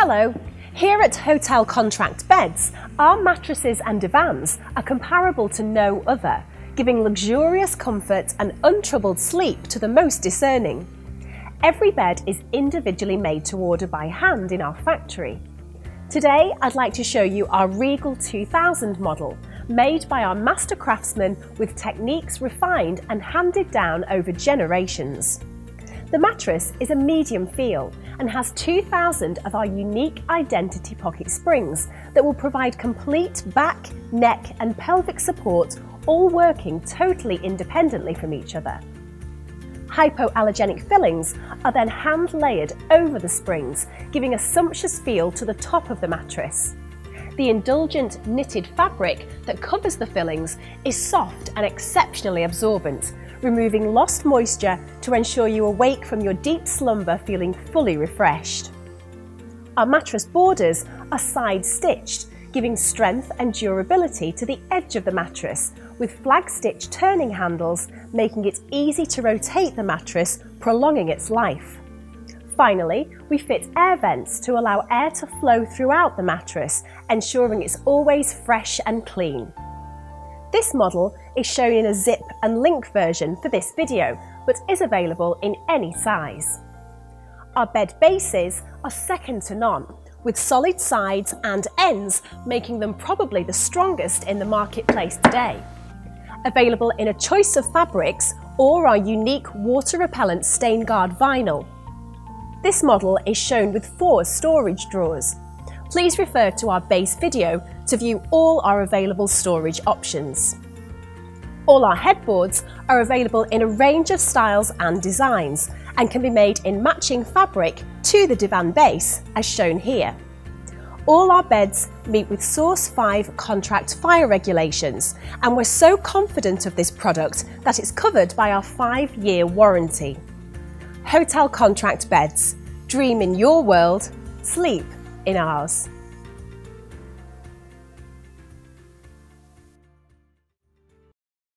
Hello. Here at Hotel Contract Beds, our mattresses and divans are comparable to no other, giving luxurious comfort and untroubled sleep to the most discerning. Every bed is individually made to order by hand in our factory. Today, I'd like to show you our Regal 2000 model, made by our master craftsmen with techniques refined and handed down over generations. The mattress is a medium feel and has 2,000 of our unique identity pocket springs that will provide complete back, neck and pelvic support, all working totally independently from each other. Hypoallergenic fillings are then hand layered over the springs, giving a sumptuous feel to the top of the mattress. The indulgent knitted fabric that covers the fillings is soft and exceptionally absorbent, removing lost moisture to ensure you awake from your deep slumber feeling fully refreshed. Our mattress borders are side stitched, giving strength and durability to the edge of the mattress, with flag stitch turning handles making it easy to rotate the mattress, prolonging its life. Finally, we fit air vents to allow air to flow throughout the mattress, ensuring it's always fresh and clean. This model is shown in a zip and link version for this video, but is available in any size. Our bed bases are second to none, with solid sides and ends making them probably the strongest in the marketplace today. Available in a choice of fabrics or our unique water repellent stain guard vinyl. This model is shown with four storage drawers, please refer to our base video to view all our available storage options. All our headboards are available in a range of styles and designs and can be made in matching fabric to the divan base as shown here. All our beds meet with Source 5 contract fire regulations and we're so confident of this product that it's covered by our 5-year warranty. Hotel Contract Beds. Dream in your world, sleep in ours.